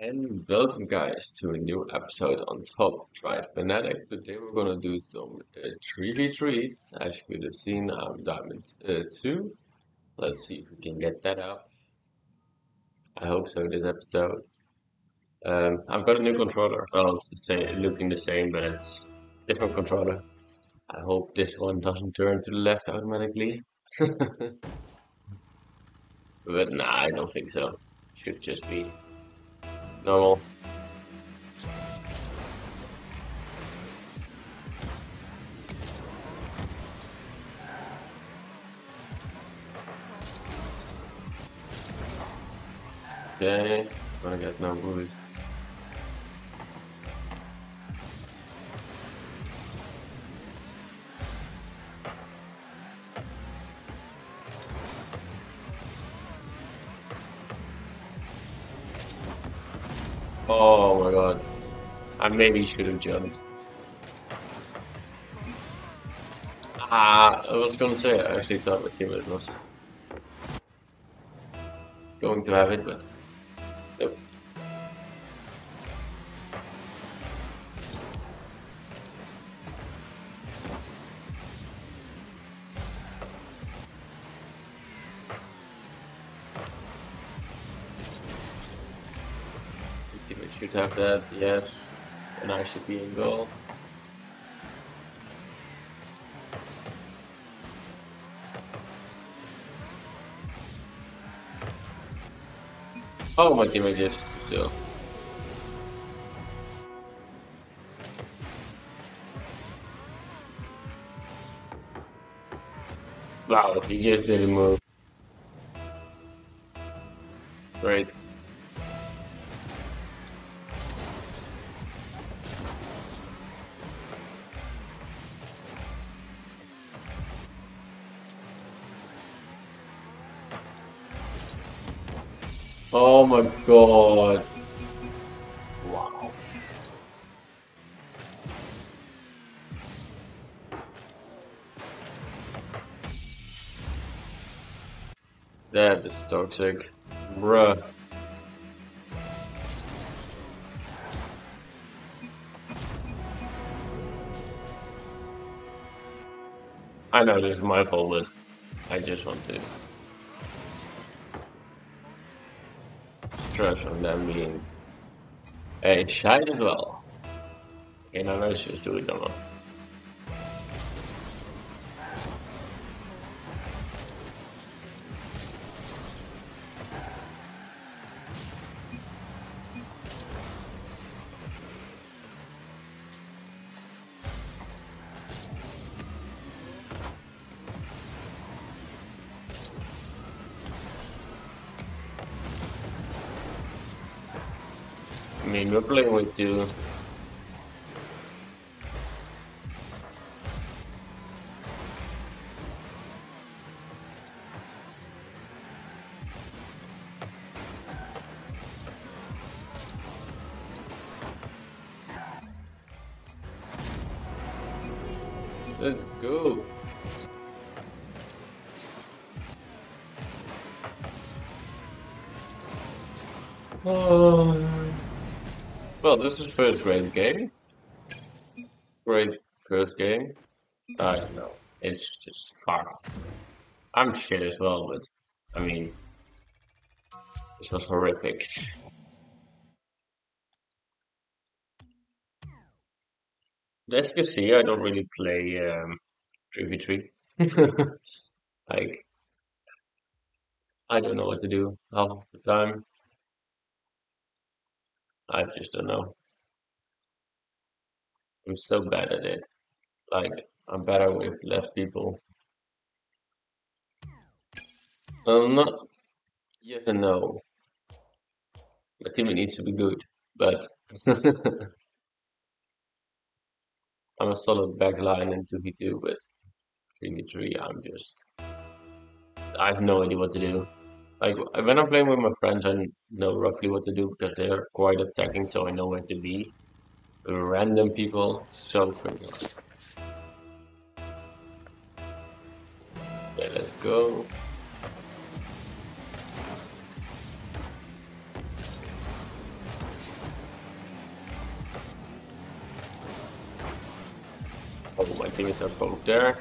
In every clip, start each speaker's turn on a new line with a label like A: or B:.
A: And welcome guys to a new episode on Top Drive Fanatic. Today we're gonna do some uh, 3v3s. As you could have seen, I'm Diamond uh, 2. Let's see if we can get that up. I hope so this episode. Um, I've got a new controller. Well, it's the same, looking the same, but it's different controller. I hope this one doesn't turn to the left automatically. but nah, I don't think so. Should just be normal. Okay, gonna get no boost. I maybe should have jumped. Ah, I was gonna say, I actually thought my teammate was going to have it, but nope. Should have that, yes. And I should be in goal. Oh, my teammate just still. Wow, he just didn't move. Great. Oh my god. Wow. That is toxic. Bruh. I know this is my fault, but I just want to stress on them being a shy as well. Okay, now let's just do it normal. I mean, we're playing with two. Well, this is first great game. Great first game. I don't know. It's just fucked. I'm shit as well, but I mean, this was horrific. As you can see, I don't really play um, 3v3. like, I don't know what to do half the time. I just don't know. I'm so bad at it. Like, I'm better with less people. Um, not yes and no. My team needs to be good, but I'm a solid back line in 2v2, but 3v3, I'm just. I have no idea what to do. Like when I'm playing with my friends, I know roughly what to do because they're quite attacking, so I know where to be. Random people, so freaking. Okay, let's go. Oh, my teammates are both there.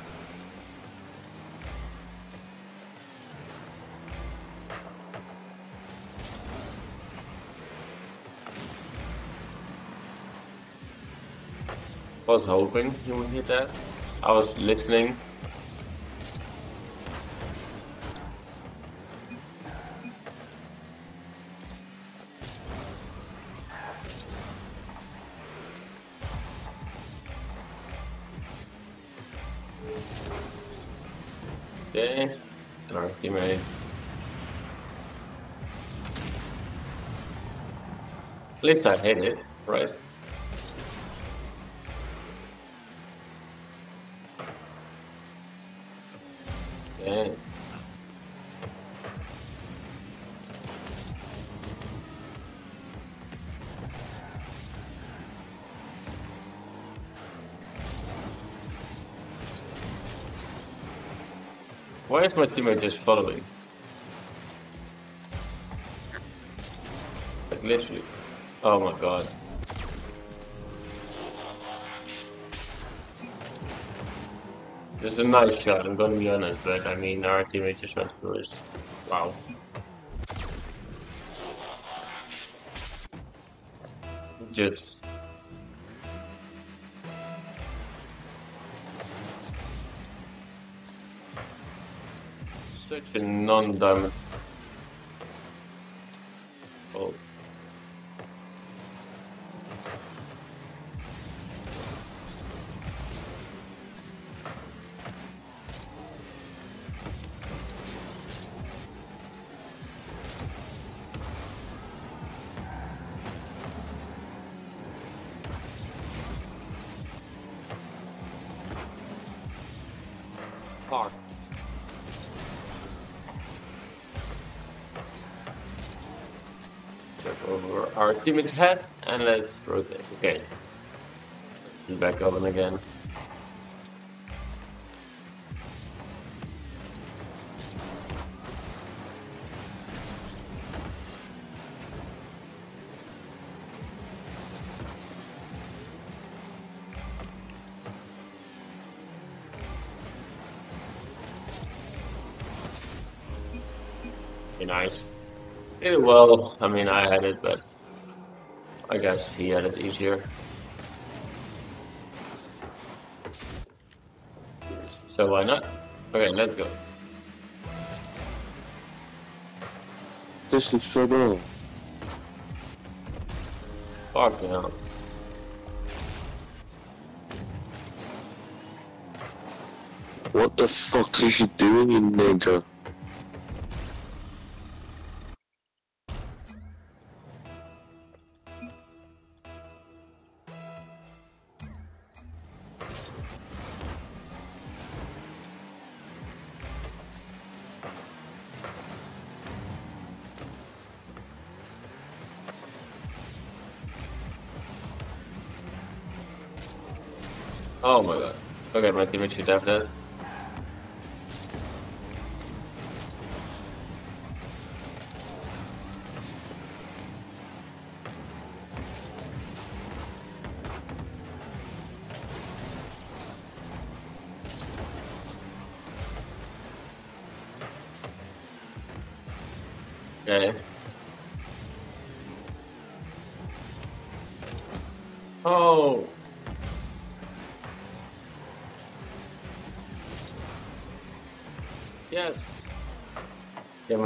A: Was hoping he would hit that. I was listening. Okay, and our teammate. At least I hit it, right? Is my teammate just following? Like literally. Oh my god. This is a nice shot, I'm gonna be honest, but I mean, our teammate just went first. Wow. Just... A our teammate's head and let's rotate. Okay. Back open again. Nice. Did well. I mean, I had it, but I guess he had it easier. So why not? Okay, let's go.
B: This is so bad.
A: Fuck yeah.
B: What the fuck is he doing in Ninja?
A: Oh my god. Okay, my teammate should have that.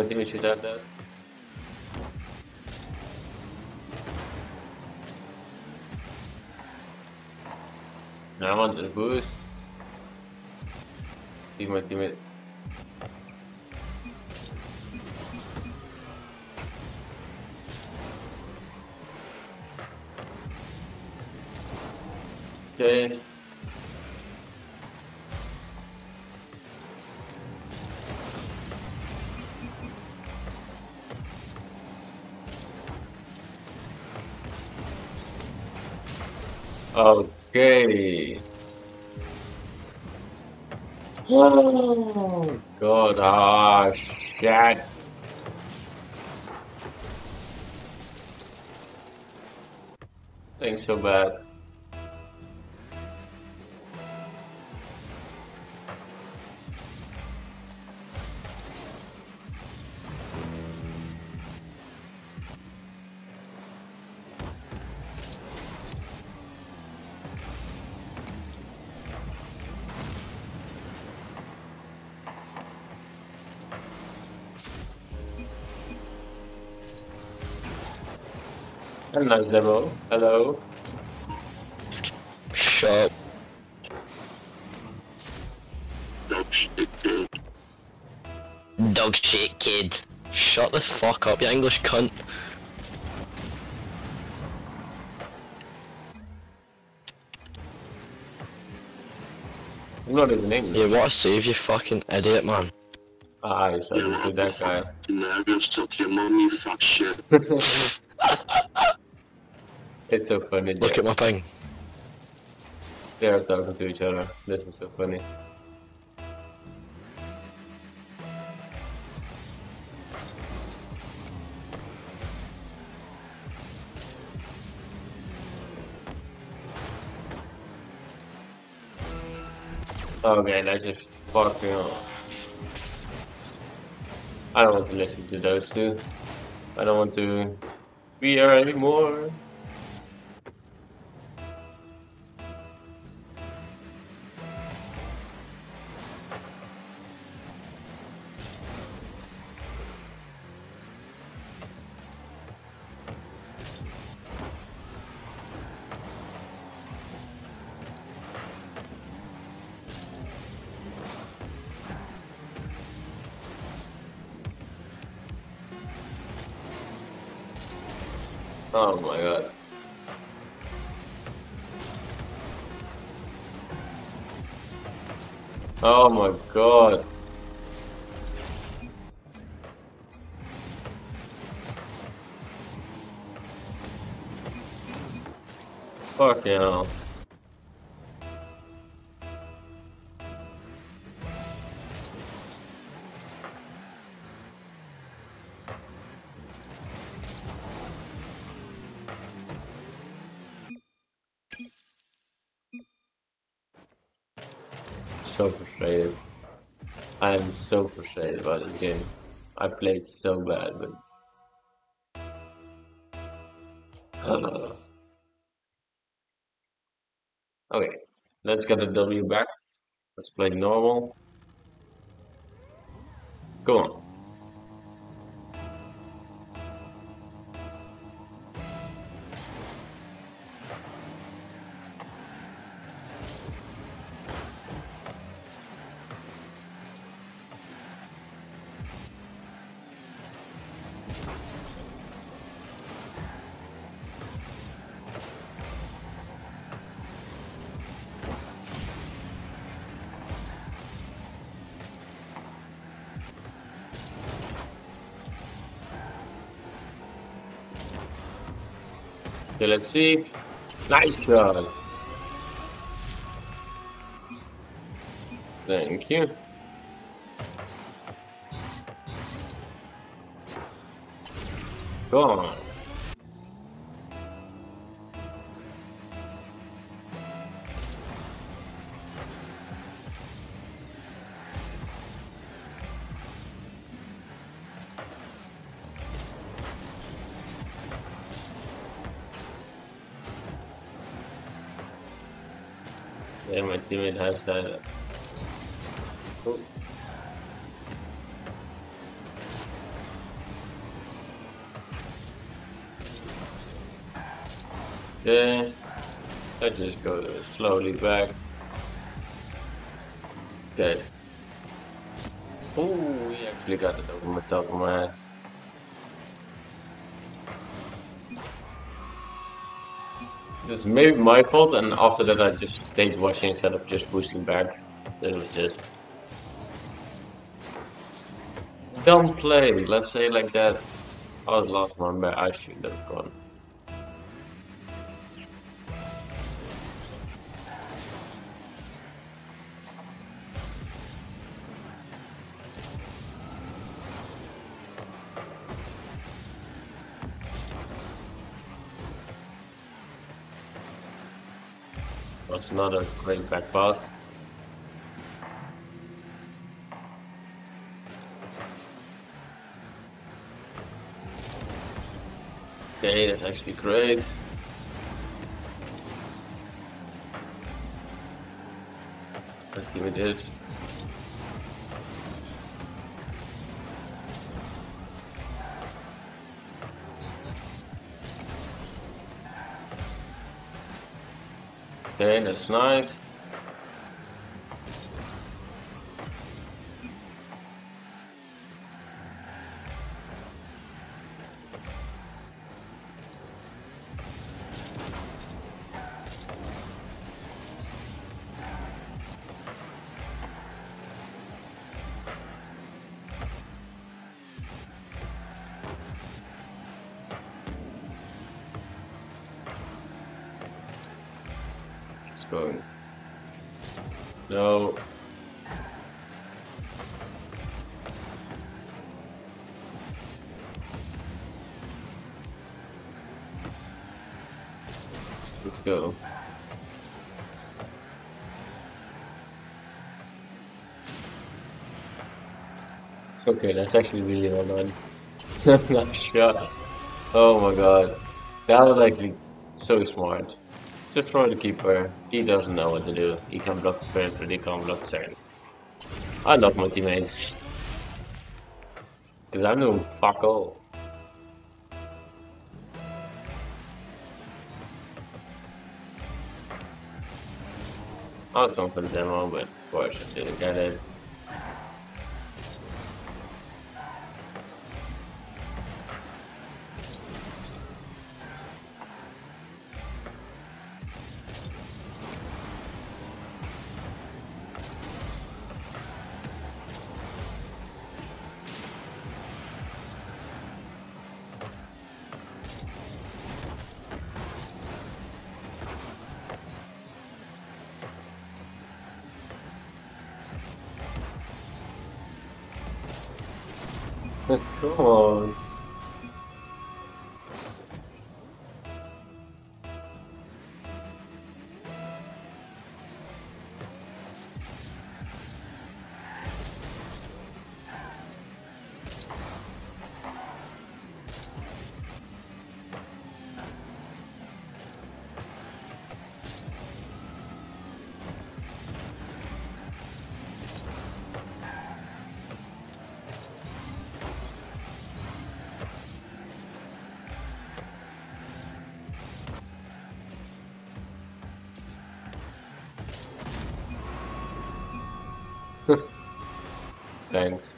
A: Yeah, my teammate should have that. Now I want the boost. See my teammate. Okay. Oh god, ah shit. Thanks so bad. A nice demo. Hello.
B: Shut. Dog shit, kid. Dog shit, kid. Shut the fuck up, you English cunt.
A: I'm not even English.
B: Yeah, what a save, you fucking idiot, man.
A: Ah, you started to that guy.
B: Now go suck your mum, fuck shit.
A: It's so funny.
B: Look
A: They,
B: at my thing.
A: they're talking to each other. This is so funny. Okay, that's just fucking up. I don't want to listen to those two. I don't want to be here anymore. Oh my So frustrated. I am so frustrated about this game. I played so bad, but. okay, let's get the W back. Let's play normal. Go on. Okay, let's see. Nice shot. Thank you. Go on. Teammate has that. Oh. Okay, let's just go slowly back. Okay. Oh, we actually got it my top of head. This maybe my fault, and after that I just stayed watching instead of just boosting back. It was just dumb play. Let's say like that. I was lost my bet. I should have gone. Not a great back pass. Okay, that's actually great. What it is? Okay, that's nice. Going. No. Let's go. Okay, that's actually really well done. nice shot. Oh my god. That was actually so smart. Just throw the keeper. He doesn't know what to do. He can block the first, but he can't block the second. I love my teammates. Because I'm doing fuck all. I was going for the demo, but of course I didn't get it. Thanks.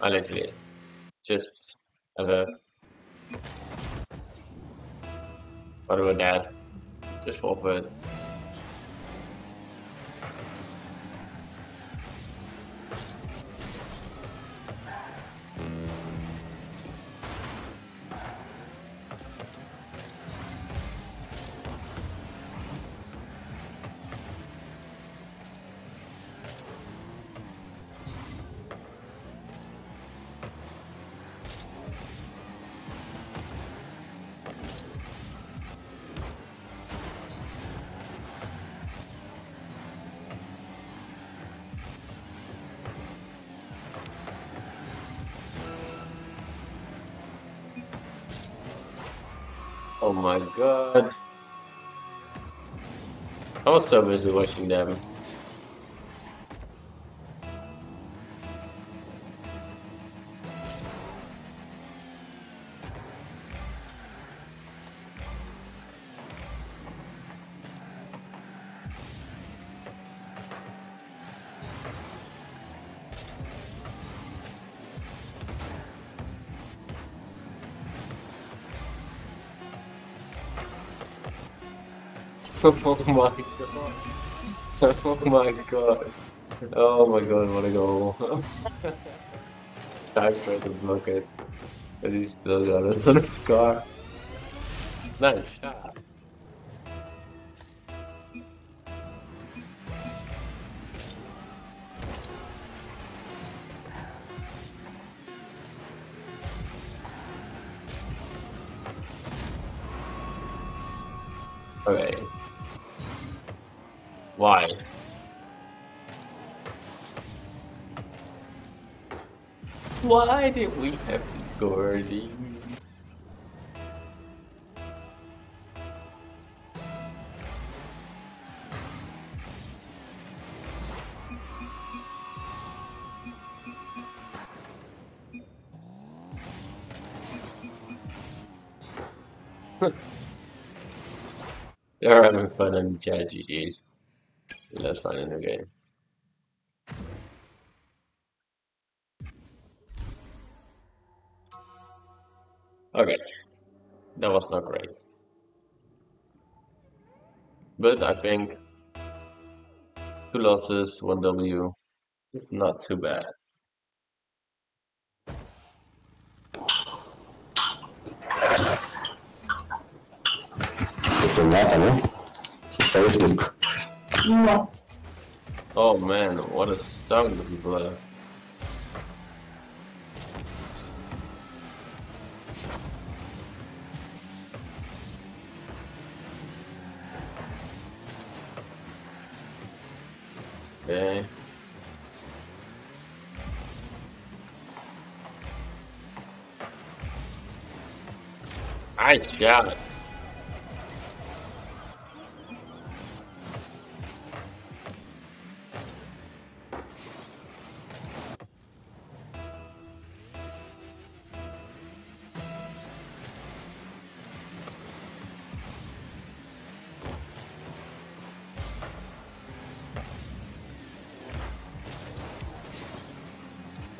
A: I literally just have a what about that? Just fall Oh my god. I was so busy watching them. Oh my god. Oh my god. Oh my god, what a goal. Tried to block it. But he still got it on his car. Nice shot. Okay. Why? Why did we have to score, dude? They're having fun in chat GG's. Let's find a new game. Okay, that was not great. But I think two losses, one W is not too bad.
C: Huh? Facebook.
A: Oh man, what a song the people have. Okay. Nice shot.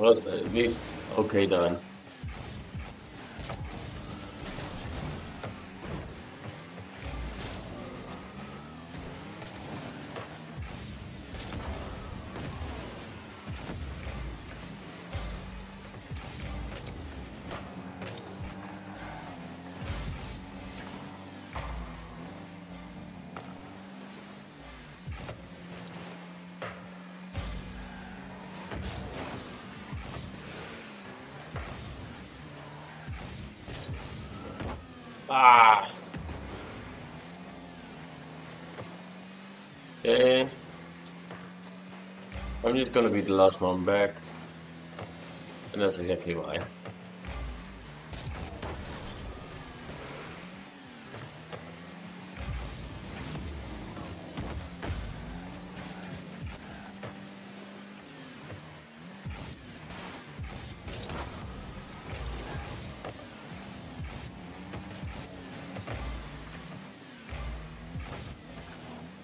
A: Was at least okay done. Gonna be the last one back. And that's exactly why.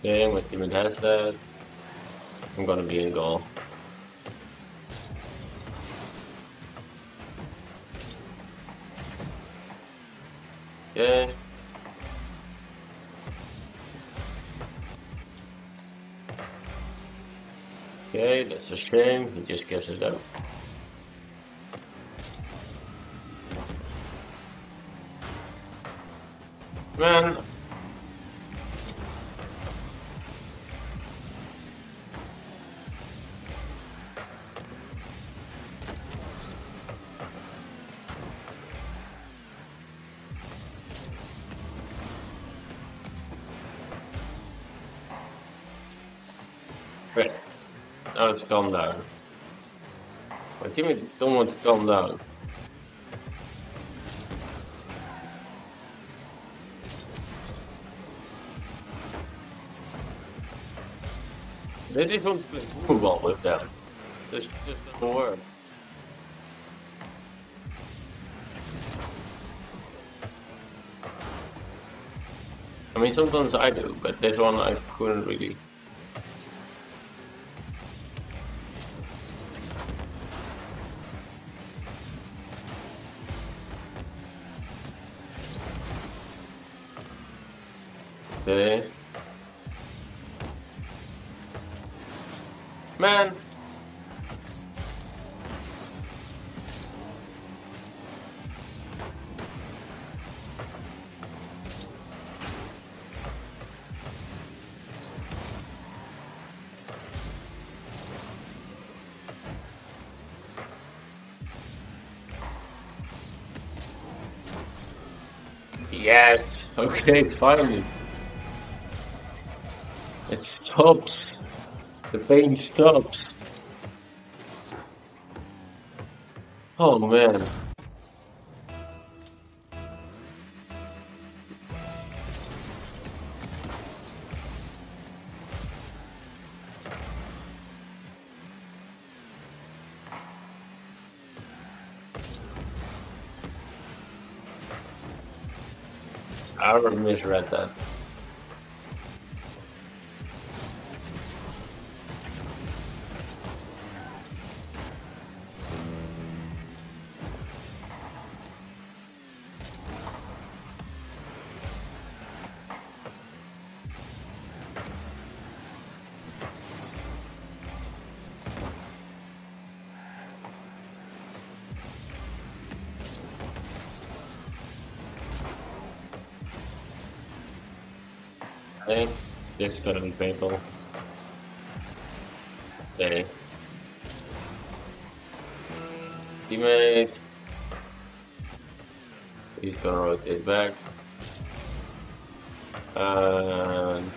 A: Okay, my teammate has that. I'm gonna be in goal. That's a shame. He just gives it up. Man, let's calm down. My teammate don't want to calm down. They just want to play football with them. This just doesn't work. I mean, sometimes I do, but this one I couldn't really. Yes. Okay, finally. It stops. The pain stops. Oh man. Okay, this is gonna be painful. Okay. Teammate. He's gonna rotate back. And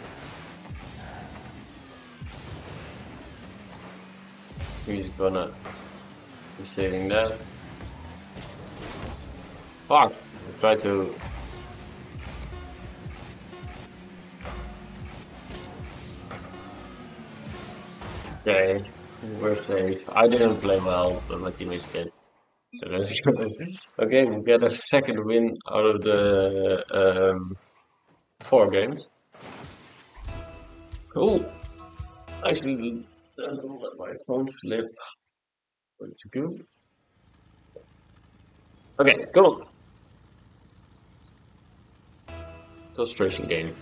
A: he's gonna be saving that. Fuck! I tried to I didn't play well, but my teammates did. So that's good. Okay, we get a second win out of the um, four games. Cool. Actually, don't let my phone flip. It go? Okay, on. Concentration game.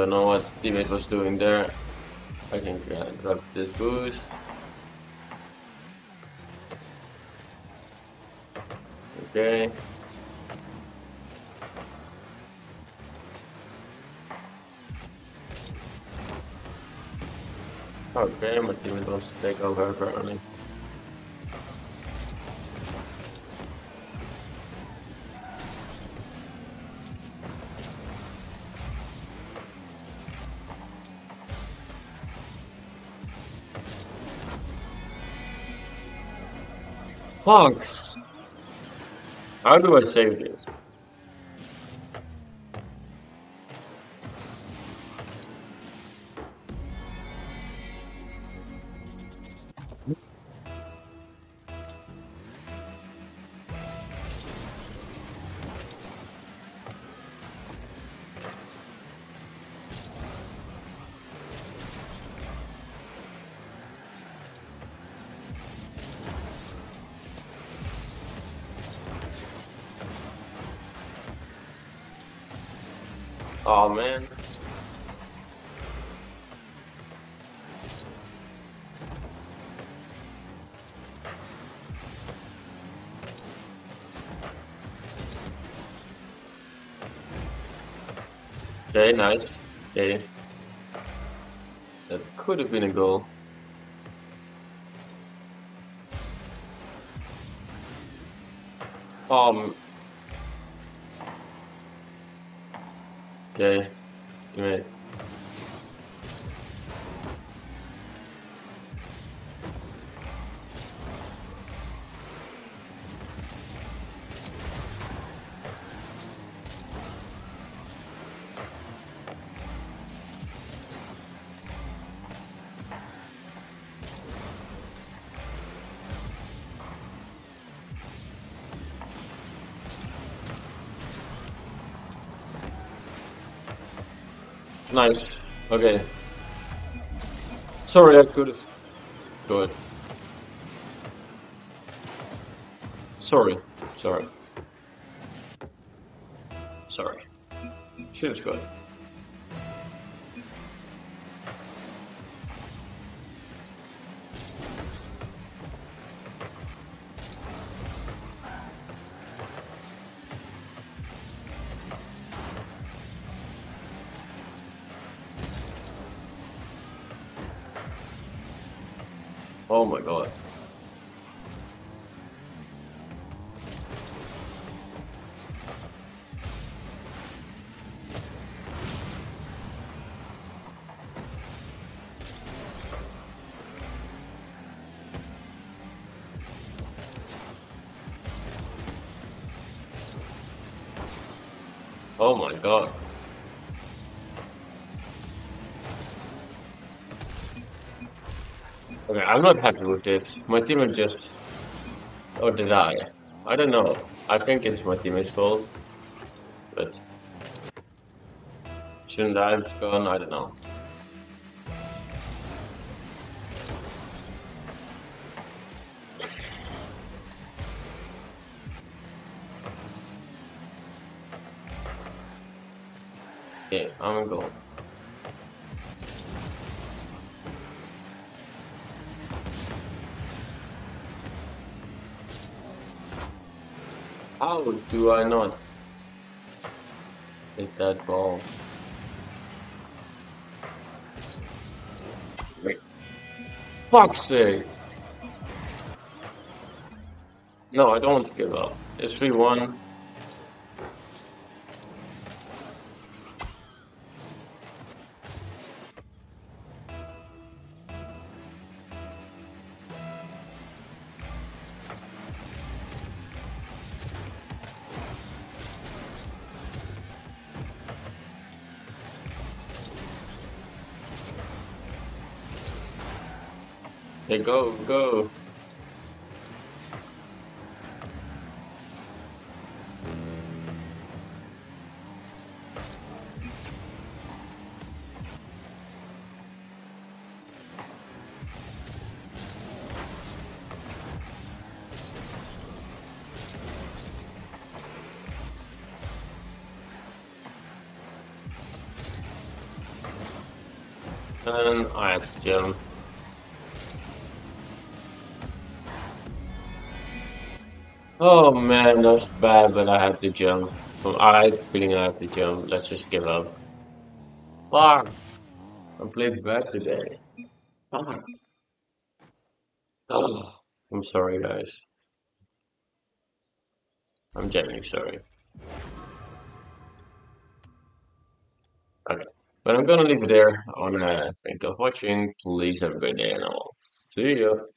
A: Don't know what teammate was doing there. I can grab this boost. Okay. Okay, my teammate wants to take over apparently. Fuck! How do I save this? Okay, nice. Okay. That could have been a goal. Um. Okay. You made. Nice. Okay. Sorry, I could have. Go ahead. Sorry. Sorry. Sorry. Should have scored. God. Okay, I'm not happy with this. My team just... Or did I? I don't know. I think it's my teammate's fault. But shouldn't I have gone? I don't know. Okay, I'm gonna go. How do I not hit that ball? Wait. Fuck's sake! No, I don't want to give up. It's 3-1. Hey, go, go. And I have to jump. Oh man, that was bad, but I had to jump. I had the feeling I had to jump. Let's just give up. Fuck! I played bad today. Fuck. Oh, I'm sorry, guys. I'm genuinely sorry. Okay, but I'm gonna leave it there. I wanna thank you for watching. Please have a good day, and I'll see you.